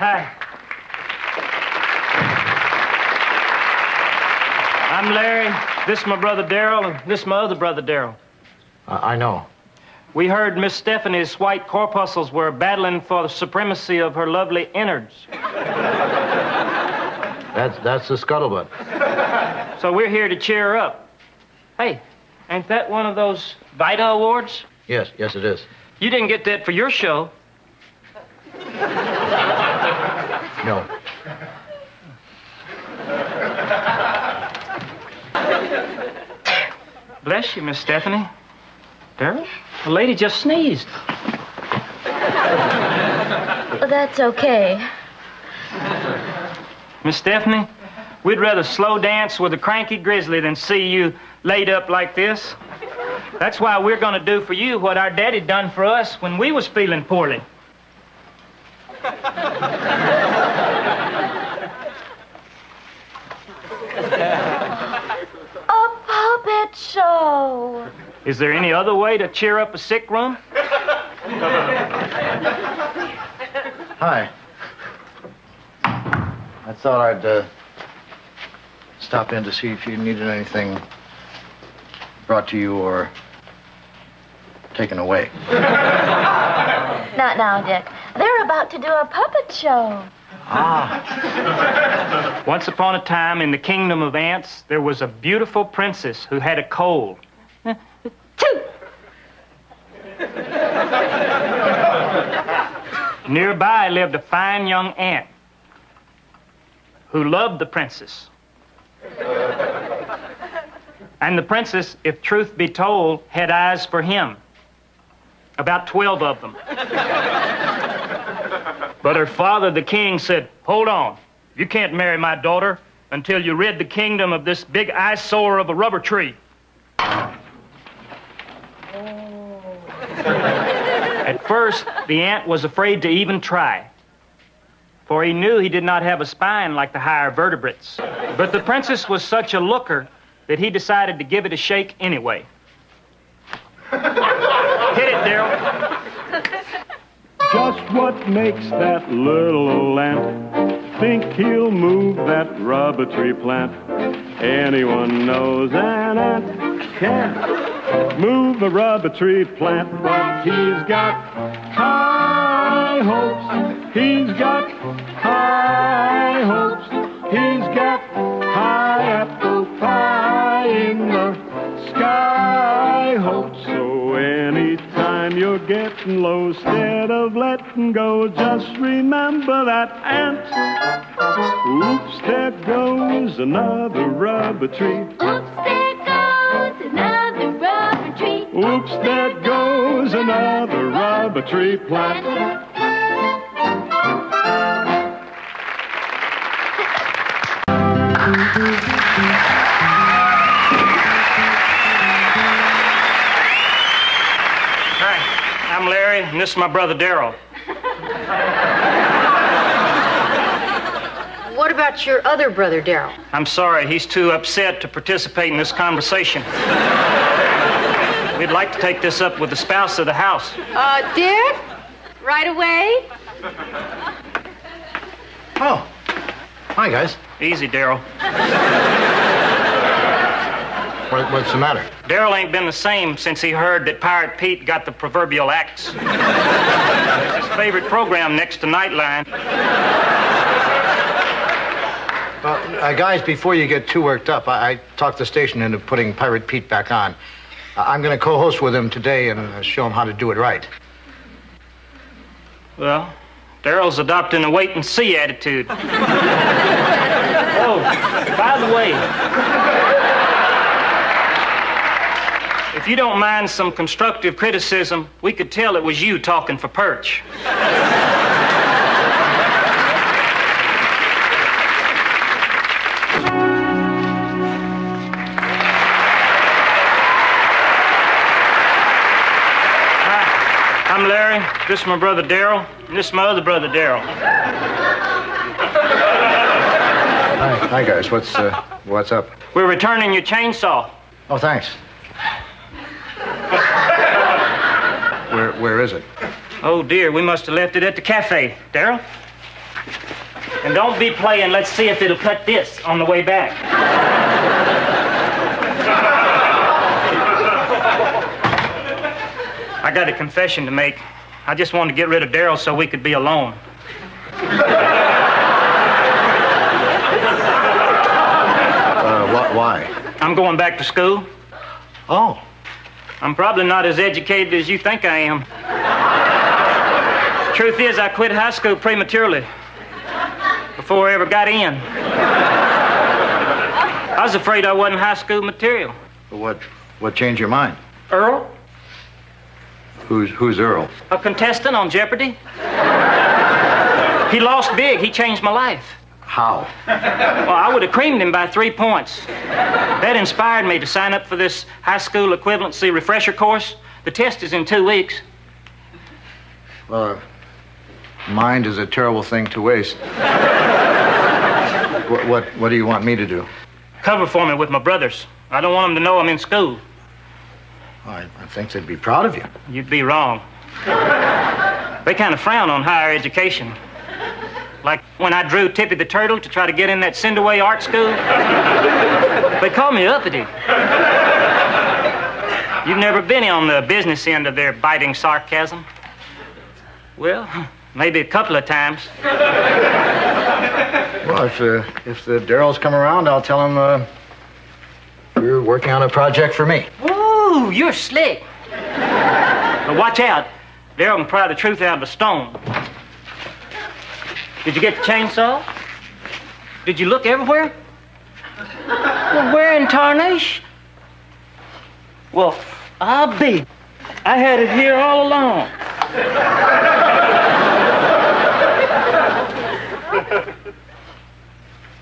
Hi. I'm Larry. This is my brother Darryl, and this is my other brother Darryl. I, I know. We heard Miss Stephanie's white corpuscles were battling for the supremacy of her lovely innards. That's that's the scuttlebutt. So we're here to cheer her up. Hey, ain't that one of those Vita Awards? Yes, yes, it is. You didn't get that for your show. No. Bless you, Miss Stephanie. Darryl, the lady just sneezed. That's okay. Miss Stephanie, we'd rather slow dance with a cranky grizzly than see you laid up like this. That's why we're going to do for you what our daddy done for us when we was feeling poorly. A puppet show. Is there any other way to cheer up a sick room? Hi. I thought I'd uh, stop in to see if you needed anything brought to you or taken away. Not now, Dick. They're about to do a puppet show. Ah, Once upon a time in the kingdom of ants, there was a beautiful princess who had a cold. Nearby lived a fine young ant who loved the princess. And the princess, if truth be told, had eyes for him. About 12 of them. But her father, the king, said, Hold on. You can't marry my daughter until you rid the kingdom of this big eyesore of a rubber tree. At first, the ant was afraid to even try, for he knew he did not have a spine like the higher vertebrates. But the princess was such a looker that he decided to give it a shake anyway. Hit it, Darryl. Just what makes that little ant think he'll move that rubber tree plant? Anyone knows an ant can't move a rubber tree plant, but he's got high hopes. He's got high hopes. He's got high apple pie in the sky hopes. So anytime you're getting low, instead of letting go, just remember that ant. Oops, there goes another rubber tree. Oops, Oops, there goes another rubber tree plant. Hi, I'm Larry, and this is my brother Darryl. What about your other brother, Darryl? I'm sorry, he's too upset to participate in this conversation. We'd like to take this up with the spouse of the house. Uh, Dick? Right away? oh. Hi, guys. Easy, Darryl. What, what's the matter? Darryl ain't been the same since he heard that Pirate Pete got the proverbial axe. It's his favorite program next to Nightline. Well, uh, guys, before you get too worked up, I, I talked the station into putting Pirate Pete back on. I'm going to co-host with him today and uh, show him how to do it right. Well, Darryl's adopting a wait and see attitude. oh, by the way, if you don't mind some constructive criticism, we could tell it was you talking for Perch. I'm Larry. This is my brother Darryl. And this is my other brother Darryl. Hi, hi guys. What's uh, what's up? We're returning your chainsaw. Oh, thanks. where where is it? Oh dear, we must have left it at the cafe. Darryl? And don't be playing, let's see if it'll cut this on the way back. I got a confession to make. I just wanted to get rid of Darryl so we could be alone. Uh, wh- why? I'm going back to school. Oh, I'm probably not as educated as you think I am. Truth is, I quit high school prematurely before I ever got in. I was afraid I wasn't high school material. what? What changed your mind? Earl, Who's Who's Earl? a contestant on Jeopardy. He lost big. He changed my life. How? Well, I would have creamed him by three points. That inspired me to sign up for this high school equivalency refresher course. The test is in two weeks. Well, uh, mind is a terrible thing to waste. what, what What do you want me to do? Cover for me with my brothers. I don't want them to know I'm in school. I, I think they'd be proud of you. You'd be wrong. They kind of frown on higher education. Like when I drew Tippy the Turtle to try to get in that Cinderway art school. They call me uppity. You've never been on the business end of their biting sarcasm? Well, maybe a couple of times. Well, if uh, if the Darryls come around, I'll tell them uh, you're working on a project for me. Ooh, you're slick. But watch out. Darryl can pry the truth out of a stone. Did you get the chainsaw? Did you look everywhere? Well, where in tarnation? Well, I'll be. I had it here all along.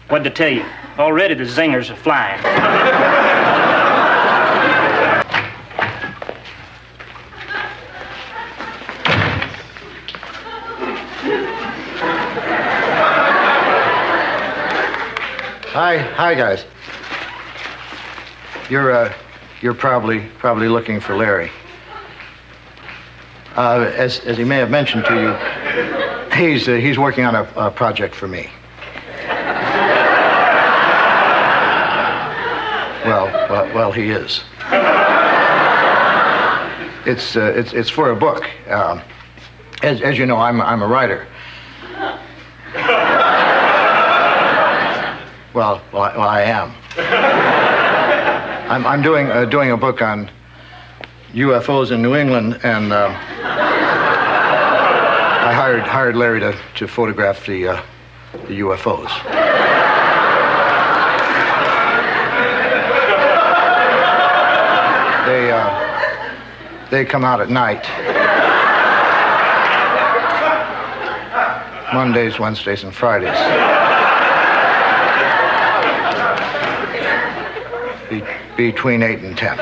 What'd I tell you? Already the zingers are flying. Hi, hi, guys. You're uh, you're probably probably looking for Larry. Uh, as as he may have mentioned to you, he's uh, he's working on a, a project for me. Well, well, well, he is. It's uh, it's it's for a book. Um, as as you know, I'm I'm a writer. Well, well, I, well, I am. I'm, I'm doing uh, doing a book on UFOs in New England, and uh, I hired hired Larry to, to photograph the uh, the UFOs. They uh, they come out at night. Mondays, Wednesdays, and Fridays. Be- between 8 and 10.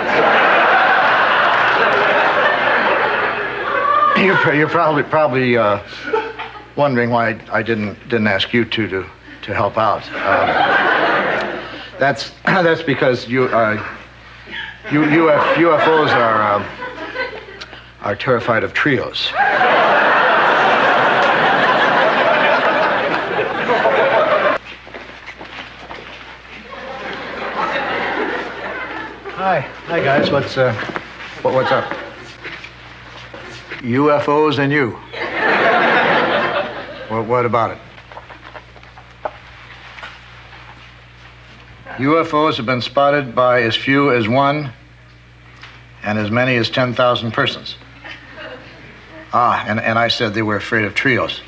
You're, you're probably probably uh, wondering why I, didn't didn't ask you two to to help out. Um, that's that's because you uh, you Uf, UFOs are um, are terrified of trios. Hi, hi guys. What's uh, what, what's up? UFOs and you. What, what about it? UFOs have been spotted by as few as one and as many as 10,000 persons. Ah, and, and I said they were afraid of trios.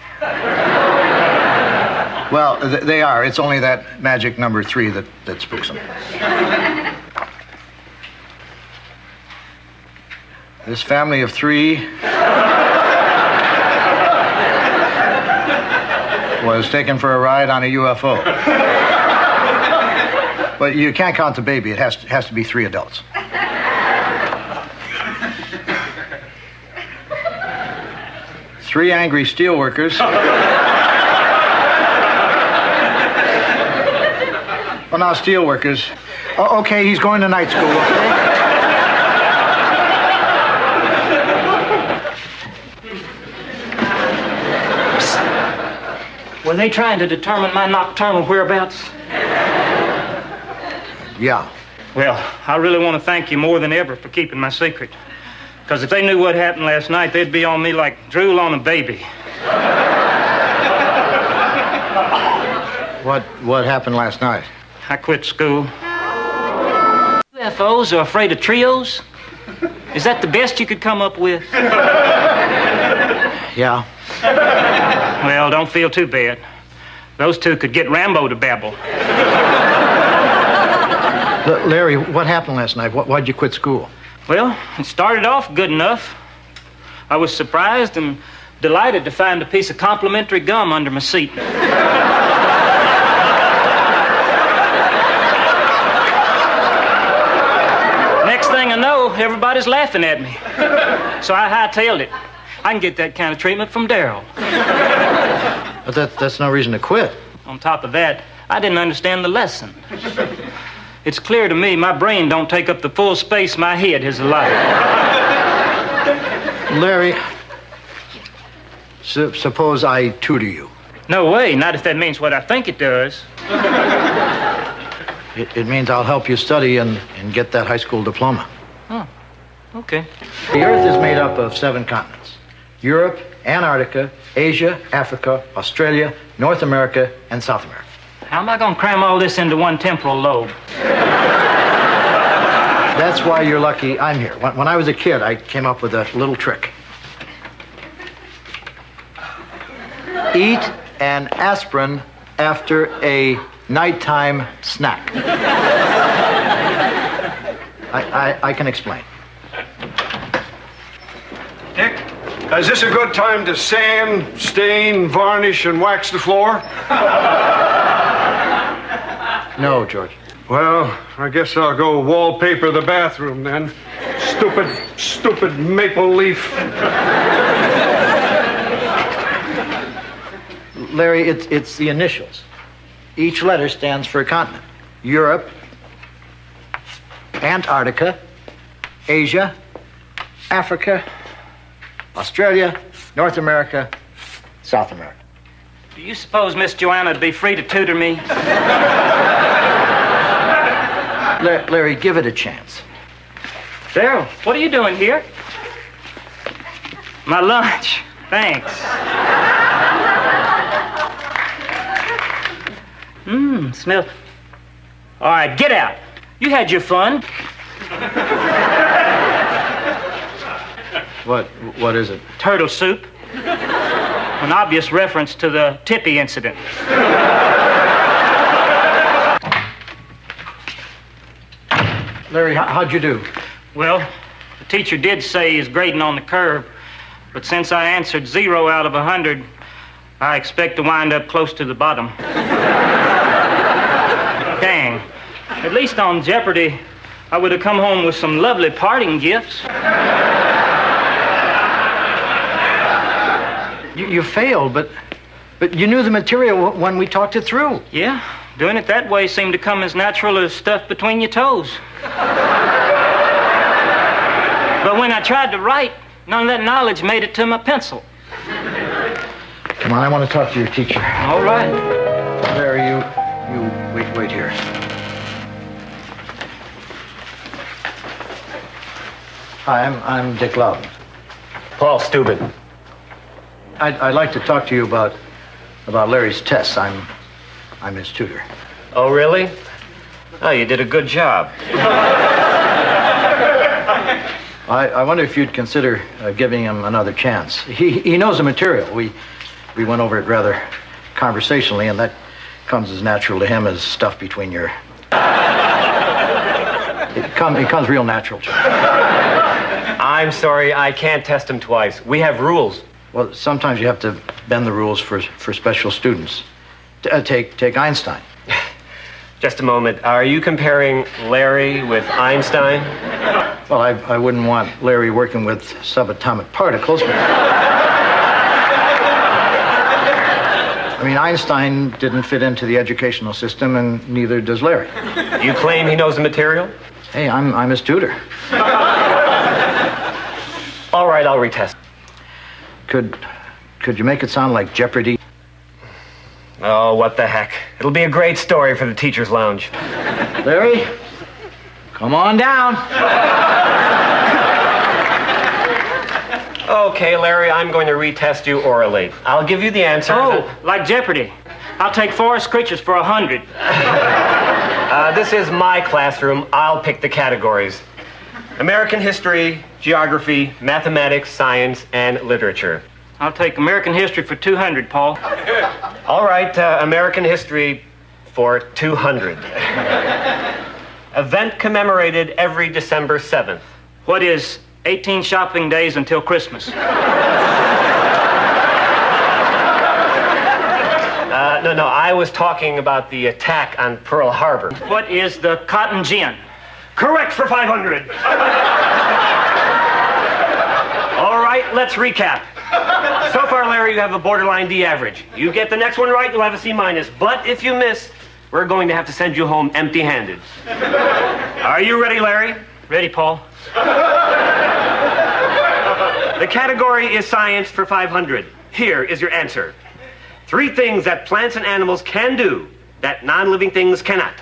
Well, th- they are. It's only that magic number three that, that spooks them. This family of three was taken for a ride on a UFO. But you can't count the baby. It has to, has to be three adults. Three angry steelworkers. Well, now, steelworkers. Oh, okay, he's going to night school, okay? Were they trying to determine my nocturnal whereabouts? Yeah. Well, I really want to thank you more than ever for keeping my secret. Because if they knew what happened last night, they'd be on me like drool on a baby. What what happened last night? I quit school. UFOs are afraid of trios? Is that the best you could come up with? Yeah. Well, don't feel too bad. Those two could get Rambo to babble. Larry, what happened last night? Why'd you quit school? Well, it started off good enough. I was surprised and delighted to find a piece of complimentary gum under my seat. Next thing I know, everybody's laughing at me. So I hightailed it. I can get that kind of treatment from Darryl. But that, that's no reason to quit. On top of that, I didn't understand the lesson. It's clear to me my brain don't take up the full space my head has allowed. Larry, su- suppose I tutor you. No way, not if that means what I think it does. It, it means I'll help you study and, and get that high school diploma. Oh, okay. The Earth is made up of seven continents Europe, Antarctica, Asia, Africa, Australia, North America, and South America. How am I going to cram all this into one temporal lobe? That's why you're lucky I'm here. When, when I was a kid, I came up with a little trick. Eat an aspirin after a nighttime snack. I, I, I can explain. Dick, is this a good time to sand, stain, varnish, and wax the floor? No, George. Well, I guess I'll go wallpaper the bathroom then. Stupid, stupid maple leaf. Larry, it's, it's the initials. Each letter stands for a continent Europe, Antarctica, Asia, Africa, Australia, North America, South America. Do you suppose Miss Joanna would be free to tutor me? La- Larry, give it a chance. Darryl, what are you doing here? My lunch. Thanks. Mmm, smell. All right, get out. You had your fun. What, what is it? Turtle soup. An obvious reference to the Tippy incident. Larry, how, how'd you do? Well, the teacher did say he's grading on the curve, but since I answered zero out of a hundred, I expect to wind up close to the bottom. Dang. At least on Jeopardy, I would have come home with some lovely parting gifts. You, you failed, but, but you knew the material when we talked it through. Yeah, doing it that way seemed to come as natural as stuff between your toes. but when I tried to write, none of that knowledge made it to my pencil. Come on, I want to talk to your teacher. All right. Larry, you, you wait, wait here. Hi, I'm, I'm Dick Loudon. Paul Steuben. I'd, I'd like to talk to you about, about Larry's tests. I'm, I'm his tutor. Oh, really? Oh, you did a good job. I, I wonder if you'd consider uh, giving him another chance. He, he knows the material. We, we went over it rather conversationally, and that comes as natural to him as stuff between your. It, come, it comes real natural to him. I'm sorry, I can't test him twice. We have rules. Well, sometimes you have to bend the rules for, for special students. T- uh, take, take Einstein. Just a moment. Are you comparing Larry with Einstein? Well, I, I wouldn't want Larry working with subatomic particles, but. I mean, Einstein didn't fit into the educational system, and neither does Larry. You claim he knows the material? Hey, I'm, I'm his tutor. All right, I'll retest. Could, could you make it sound like Jeopardy? Oh, what the heck. It'll be a great story for the teacher's lounge. Larry, come on down. Okay, Larry, I'm going to retest you orally. I'll give you the answer. Oh, like Jeopardy. I'll take Forrest Creatures for a hundred. Uh, this is my classroom. I'll pick the categories American history, geography, mathematics, science, and literature. I'll take American history for 200, Paul. All right, uh, American history for 200. Event commemorated every December 7th. What is 18 shopping days until Christmas? Uh, no, no, I was talking about the attack on Pearl Harbor. What is the cotton gin? Correct for 500. All right, let's recap. So far, Larry, you have a borderline D average. You get the next one right, you'll have a C minus. But if you miss, we're going to have to send you home empty handed. Are you ready, Larry? Ready, Paul? The category is science for 500. Here is your answer Three things that plants and animals can do that non living things cannot.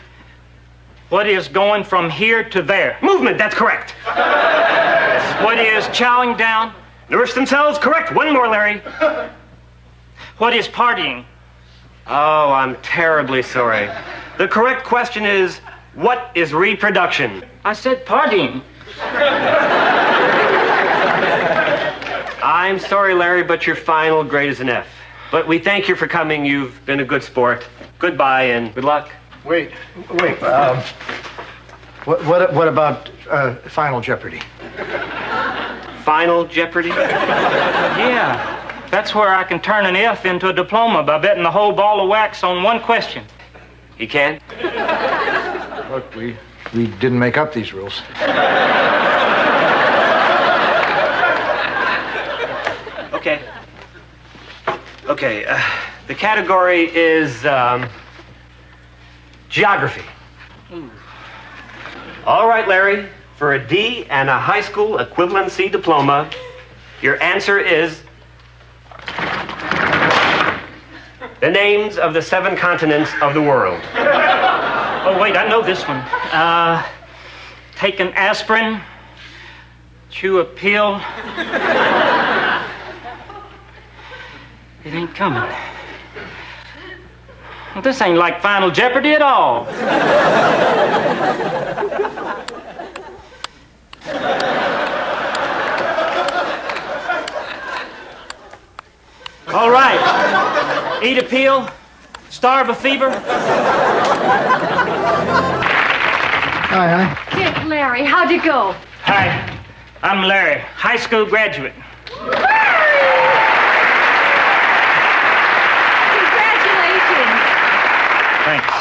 What is going from here to there? Movement, that's correct. What is chowing down? Nourish themselves, correct. One more, Larry. What is partying? Oh, I'm terribly sorry. The correct question is what is reproduction? I said partying. I'm sorry, Larry, but your final grade is an F. But we thank you for coming. You've been a good sport. Goodbye and good luck. Wait, wait. Um, what, what, what about uh, Final Jeopardy? Final Jeopardy? Yeah, that's where I can turn an F into a diploma by betting the whole ball of wax on one question. He can? Look, we, we didn't make up these rules. Okay. Okay, uh, the category is um, geography. All right, Larry, for a D and a high school equivalency diploma, your answer is the names of the seven continents of the world. Oh, wait, I know this one. Uh, take an aspirin, chew a pill. It ain't coming. Well, this ain't like Final Jeopardy at all. All right. Eat a pill, starve a fever. Hi, honey. Dick, Larry, how'd you go? Hi, I'm Larry, high school graduate. Congratulations. Thanks.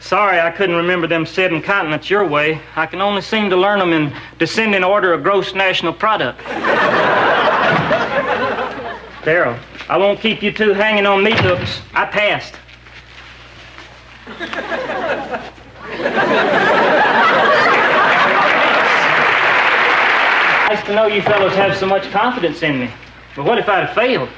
Sorry I couldn't remember them seven continents your way. I can only seem to learn them in descending order of gross national product. Darryl, I won't keep you two hanging on meat hooks. I passed. Nice to know you fellows have so much confidence in me. But what if I'd have failed?